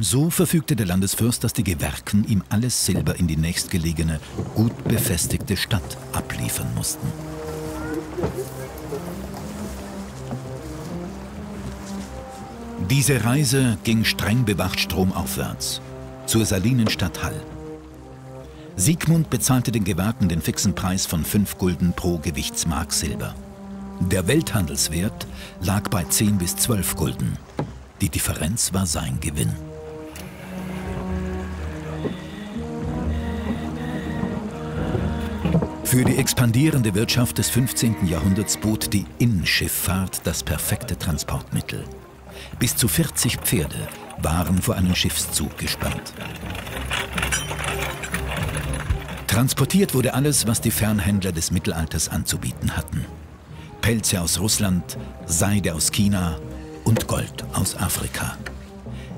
So verfügte der Landesfürst, dass die Gewerken ihm alles Silber in die nächstgelegene, gut befestigte Stadt abliefern mussten. Diese Reise ging streng bewacht stromaufwärts zur Salinenstadt Hall. Siegmund bezahlte den Gewerken den fixen Preis von 5 Gulden pro Gewichtsmark Silber. Der Welthandelswert lag bei 10 bis 12 Gulden. Die Differenz war sein Gewinn. Für die expandierende Wirtschaft des 15. Jahrhunderts bot die Innenschifffahrt das perfekte Transportmittel. Bis zu 40 Pferde waren vor einen Schiffszug gespannt. Transportiert wurde alles, was die Fernhändler des Mittelalters anzubieten hatten. Pelze aus Russland, Seide aus China und Gold aus Afrika.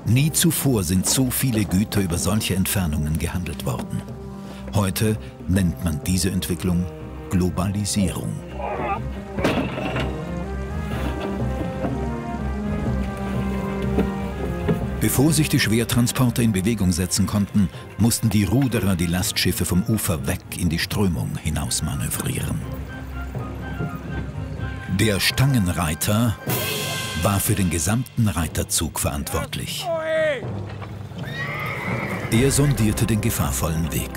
Nie zuvor sind so viele Güter über solche Entfernungen gehandelt worden. Heute nennt man diese Entwicklung Globalisierung. Bevor sich die Schwertransporter in Bewegung setzen konnten, mussten die Ruderer die Lastschiffe vom Ufer weg in die Strömung hinaus manövrieren. Der Stangenreiter war für den gesamten Reiterzug verantwortlich. Er sondierte den gefahrvollen Weg.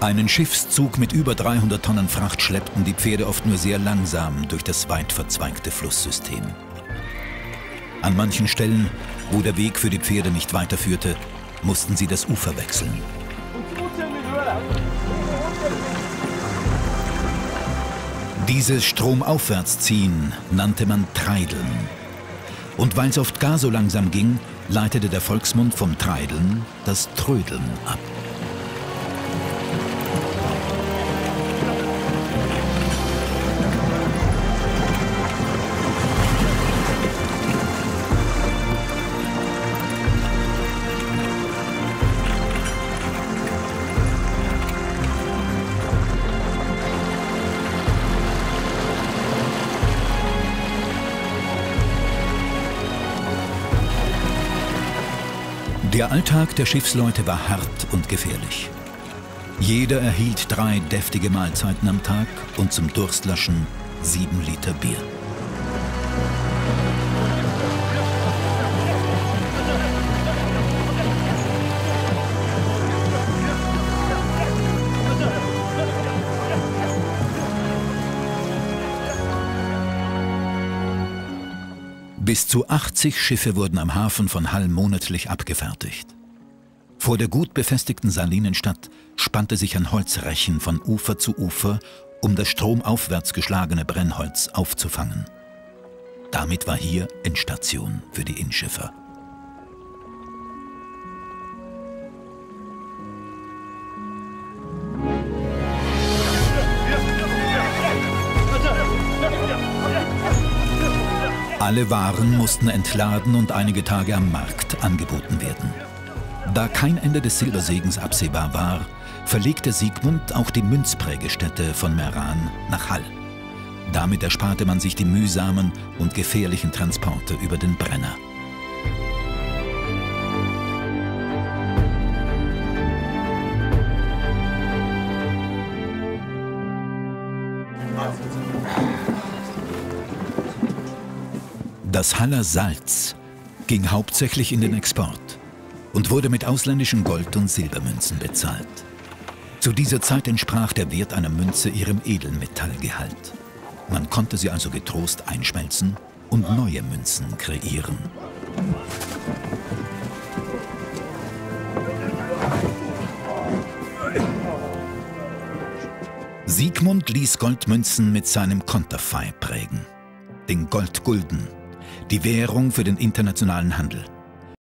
Einen Schiffszug mit über 300 Tonnen Fracht schleppten die Pferde oft nur sehr langsam durch das weit verzweigte Flusssystem. An manchen Stellen, wo der Weg für die Pferde nicht weiterführte, mussten sie das Ufer wechseln. Dieses Stromaufwärtsziehen nannte man Treideln. Und weil es oft gar so langsam ging, leitete der Volksmund vom Treideln das Trödeln ab. Der Alltag der Schiffsleute war hart und gefährlich. Jeder erhielt drei deftige Mahlzeiten am Tag und zum Durstlöschen sieben Liter Bier. Bis zu 80 Schiffe wurden am Hafen von Hall monatlich abgefertigt. Vor der gut befestigten Salinenstadt spannte sich ein Holzrechen von Ufer zu Ufer, um das stromaufwärts geschlagene Brennholz aufzufangen. Damit war hier Endstation für die Innenschiffer. Alle Waren mussten entladen und einige Tage am Markt angeboten werden. Da kein Ende des Silbersegens absehbar war, verlegte Siegmund auch die Münzprägestätte von Meran nach Hall. Damit ersparte man sich die mühsamen und gefährlichen Transporte über den Brenner. Das Haller Salz ging hauptsächlich in den Export und wurde mit ausländischen Gold- und Silbermünzen bezahlt. Zu dieser Zeit entsprach der Wert einer Münze ihrem Edelmetallgehalt. Man konnte sie also getrost einschmelzen und neue Münzen kreieren. Siegmund ließ Goldmünzen mit seinem Konterfei prägen, den Goldgulden die Währung für den internationalen Handel.